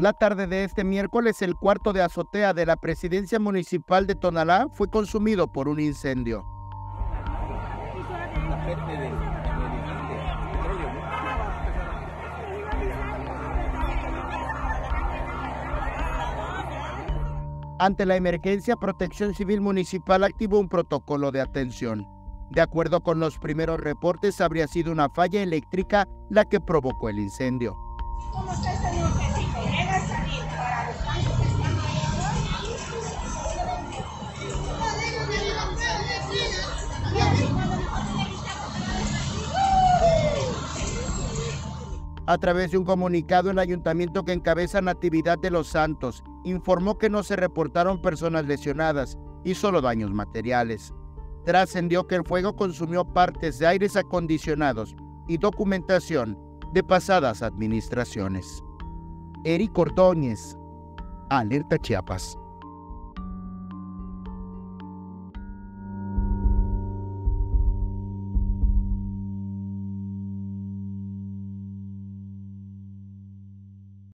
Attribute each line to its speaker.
Speaker 1: La tarde de este miércoles, el cuarto de azotea de la presidencia municipal de Tonalá fue consumido por un incendio. Ante la emergencia, Protección Civil Municipal activó un protocolo de atención. De acuerdo con los primeros reportes, habría sido una falla eléctrica la que provocó el incendio. A través de un comunicado, el ayuntamiento que encabeza Natividad de los Santos informó que no se reportaron personas lesionadas y solo daños materiales. Trascendió que el fuego consumió partes de aires acondicionados y documentación de pasadas administraciones. Eric Ordóñez, Alerta Chiapas.